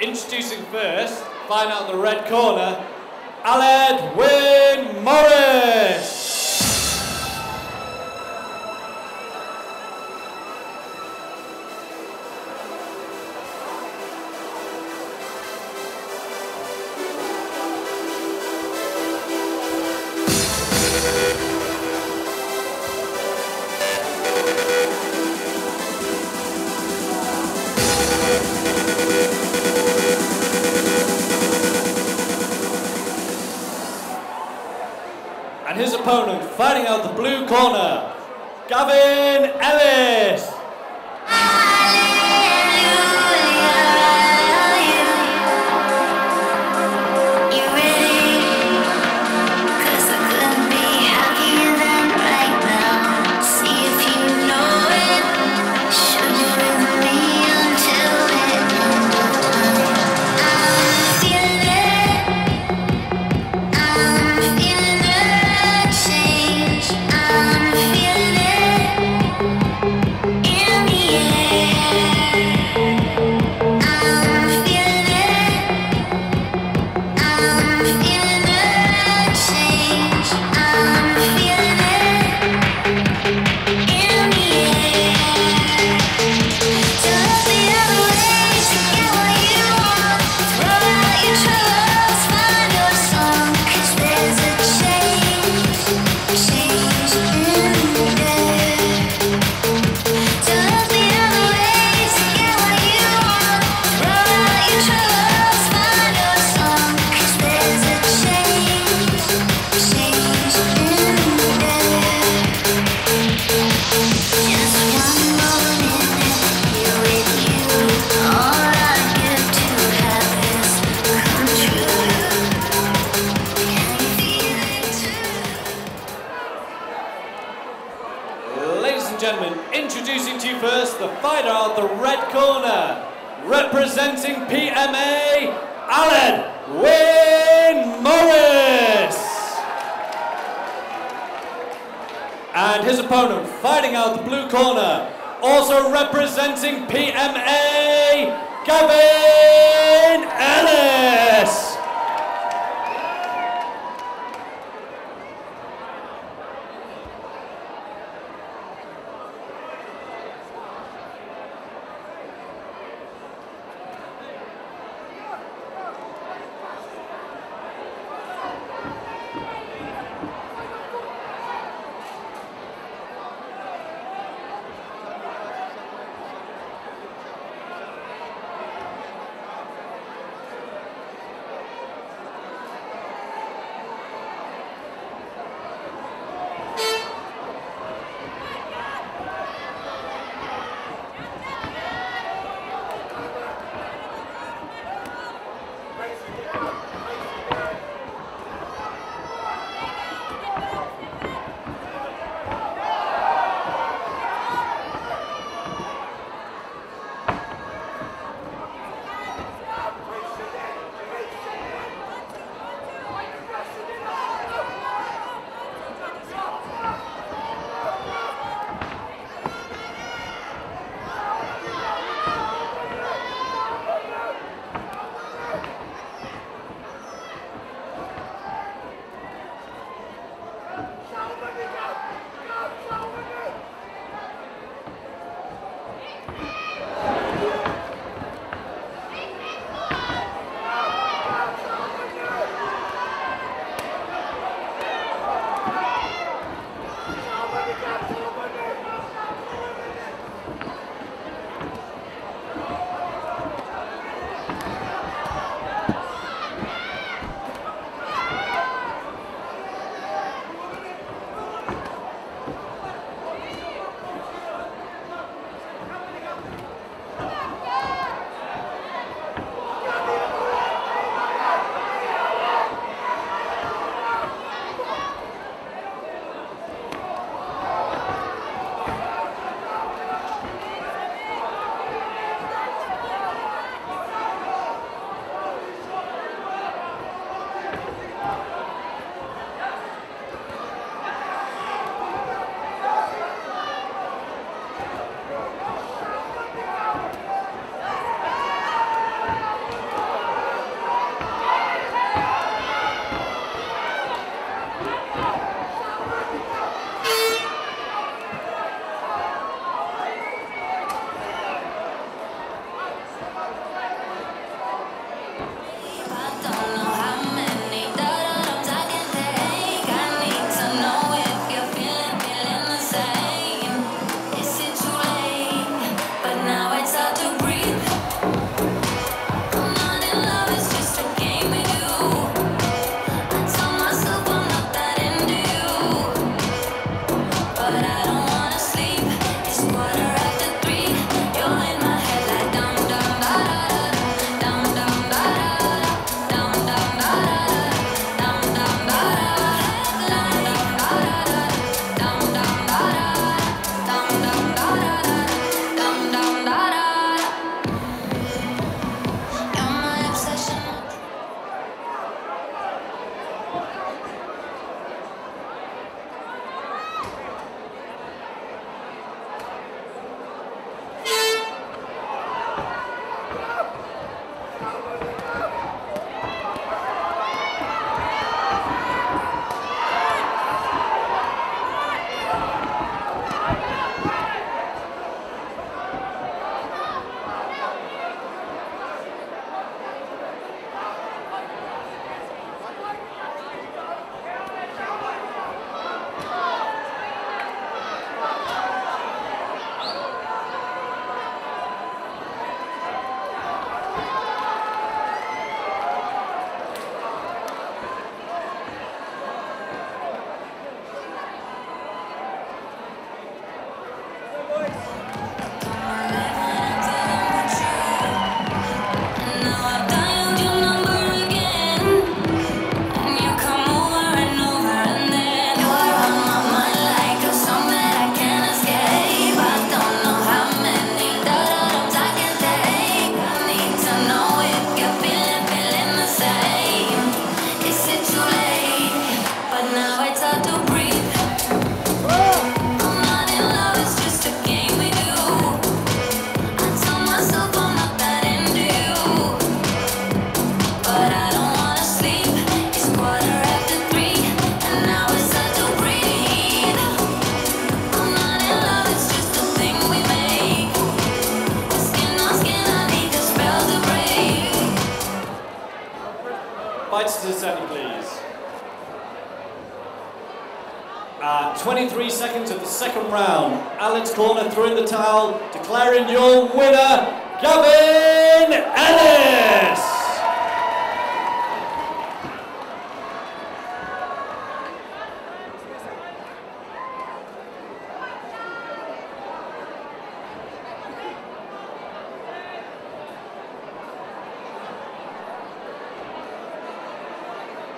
introducing first, find out the red corner, Aled Wyn Morris. Opponent, fighting out the blue corner, Gavin Ellis. Introducing to you first the fighter out the red corner, representing PMA, Aled Wyn Morris. And his opponent, fighting out the blue corner, also representing PMA, Gavin Ellis. Pass to Sunny, please. Uh, 23 seconds of the second round. Alex Corner threw in the towel, declaring your winner, Gavin Ellis.